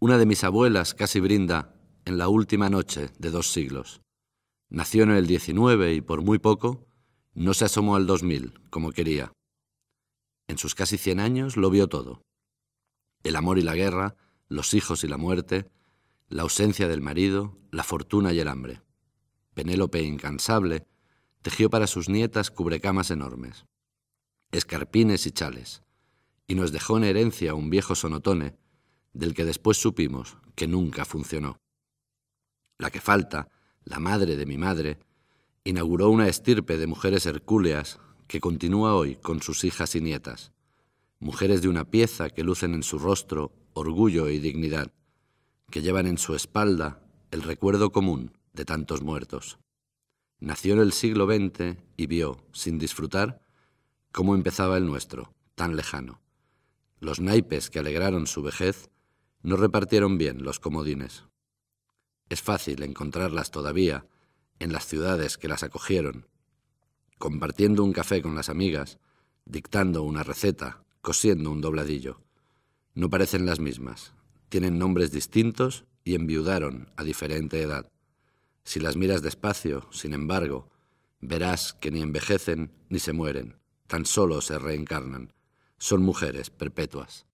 Una de mis abuelas casi brinda en la última noche de dos siglos. Nació en el 19 y por muy poco no se asomó al 2000 como quería. En sus casi 100 años lo vio todo. El amor y la guerra, los hijos y la muerte, la ausencia del marido, la fortuna y el hambre. Penélope incansable tejió para sus nietas cubrecamas enormes, escarpines y chales, y nos dejó en herencia un viejo sonotone del que después supimos que nunca funcionó. La que falta, la madre de mi madre, inauguró una estirpe de mujeres hercúleas que continúa hoy con sus hijas y nietas, mujeres de una pieza que lucen en su rostro orgullo y dignidad, que llevan en su espalda el recuerdo común de tantos muertos. Nació en el siglo XX y vio, sin disfrutar, cómo empezaba el nuestro, tan lejano. Los naipes que alegraron su vejez no repartieron bien los comodines. Es fácil encontrarlas todavía en las ciudades que las acogieron, compartiendo un café con las amigas, dictando una receta, cosiendo un dobladillo. No parecen las mismas, tienen nombres distintos y enviudaron a diferente edad. Si las miras despacio, sin embargo, verás que ni envejecen ni se mueren, tan solo se reencarnan. Son mujeres perpetuas.